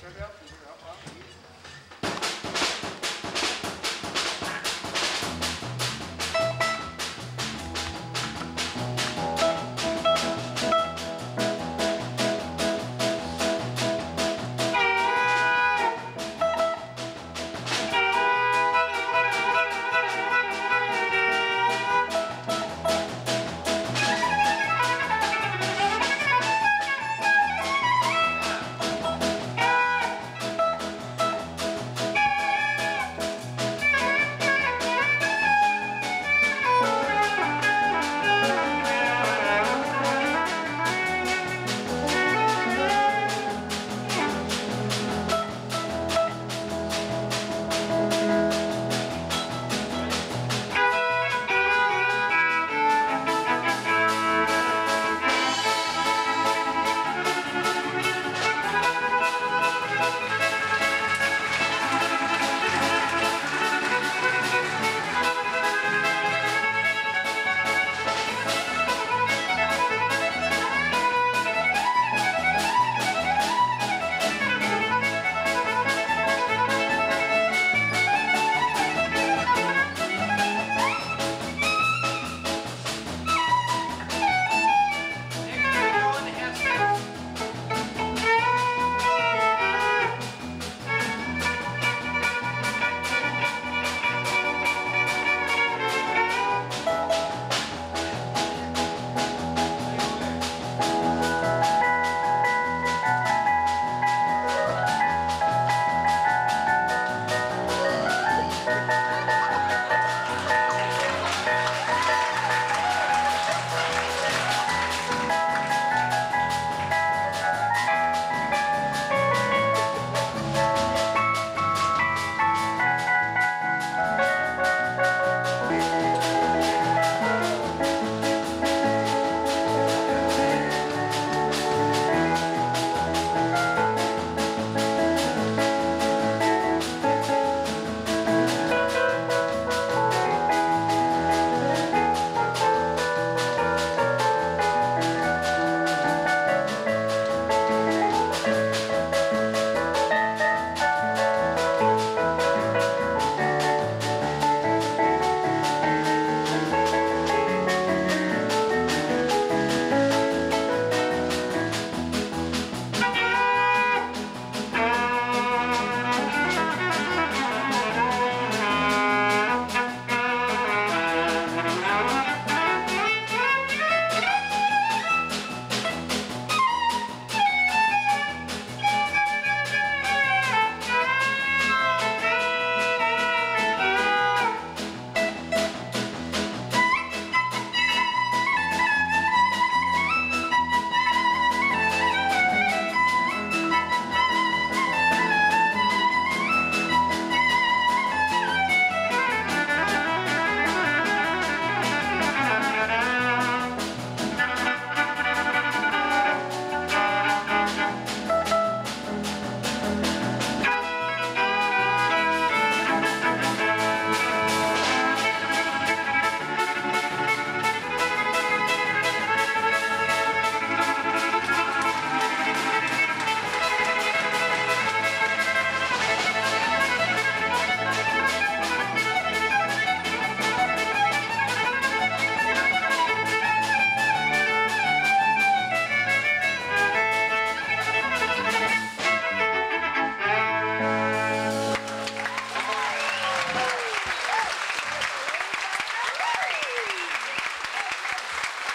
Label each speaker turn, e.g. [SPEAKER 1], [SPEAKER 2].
[SPEAKER 1] Start out. and we're